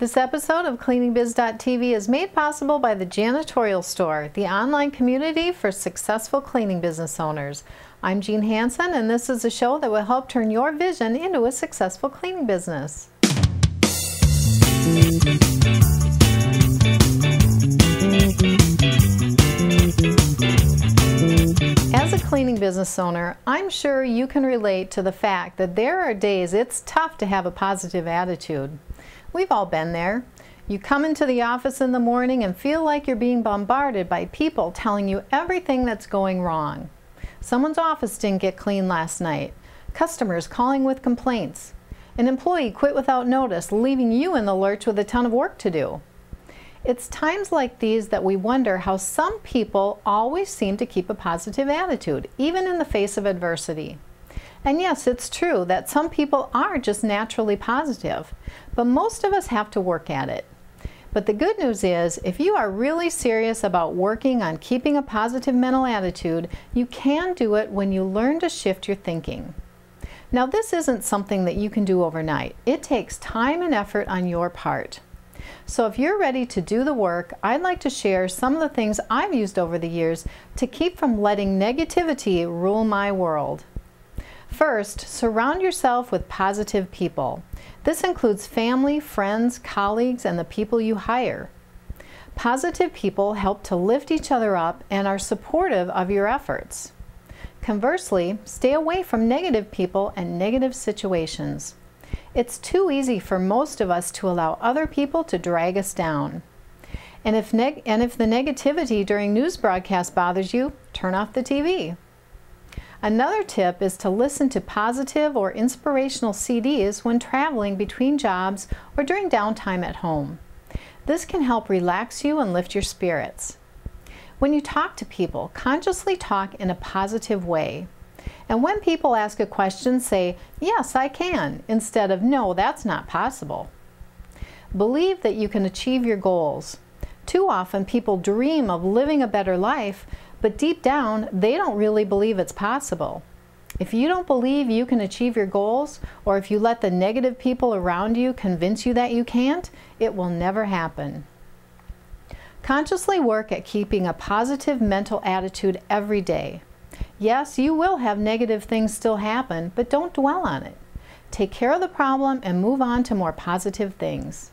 This episode of CleaningBiz.tv is made possible by the Janitorial Store, the online community for successful cleaning business owners. I'm Jean Hanson, and this is a show that will help turn your vision into a successful cleaning business. As a cleaning business owner, I'm sure you can relate to the fact that there are days it's tough to have a positive attitude. We've all been there. You come into the office in the morning and feel like you're being bombarded by people telling you everything that's going wrong. Someone's office didn't get cleaned last night. Customers calling with complaints. An employee quit without notice, leaving you in the lurch with a ton of work to do. It's times like these that we wonder how some people always seem to keep a positive attitude, even in the face of adversity. And yes, it's true that some people are just naturally positive, but most of us have to work at it. But the good news is, if you are really serious about working on keeping a positive mental attitude, you can do it when you learn to shift your thinking. Now, this isn't something that you can do overnight. It takes time and effort on your part. So if you're ready to do the work, I'd like to share some of the things I've used over the years to keep from letting negativity rule my world. First, surround yourself with positive people. This includes family, friends, colleagues, and the people you hire. Positive people help to lift each other up and are supportive of your efforts. Conversely, stay away from negative people and negative situations. It's too easy for most of us to allow other people to drag us down. And if, and if the negativity during news broadcasts bothers you, turn off the TV. Another tip is to listen to positive or inspirational CDs when traveling between jobs or during downtime at home. This can help relax you and lift your spirits. When you talk to people, consciously talk in a positive way. And when people ask a question, say, Yes, I can, instead of No, that's not possible. Believe that you can achieve your goals. Too often, people dream of living a better life, but deep down, they don't really believe it's possible. If you don't believe you can achieve your goals, or if you let the negative people around you convince you that you can't, it will never happen. Consciously work at keeping a positive mental attitude every day. Yes, you will have negative things still happen, but don't dwell on it. Take care of the problem and move on to more positive things.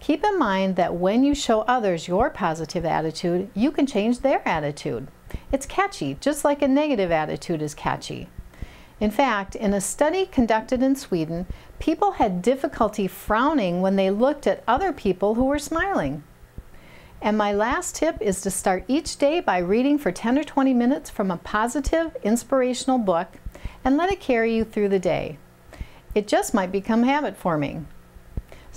Keep in mind that when you show others your positive attitude, you can change their attitude. It's catchy, just like a negative attitude is catchy. In fact, in a study conducted in Sweden, people had difficulty frowning when they looked at other people who were smiling. And my last tip is to start each day by reading for 10 or 20 minutes from a positive, inspirational book and let it carry you through the day. It just might become habit forming.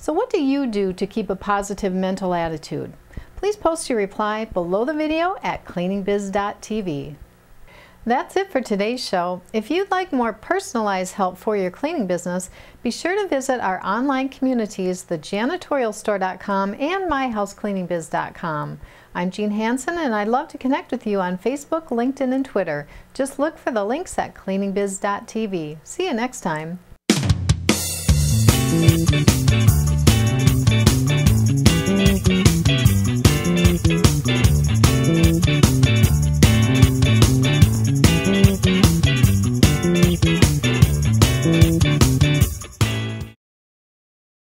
So what do you do to keep a positive mental attitude? Please post your reply below the video at cleaningbiz.tv. That's it for today's show. If you'd like more personalized help for your cleaning business, be sure to visit our online communities, thejanitorialstore.com and myhousecleaningbiz.com. I'm Jean Hanson and I'd love to connect with you on Facebook, LinkedIn, and Twitter. Just look for the links at cleaningbiz.tv. See you next time.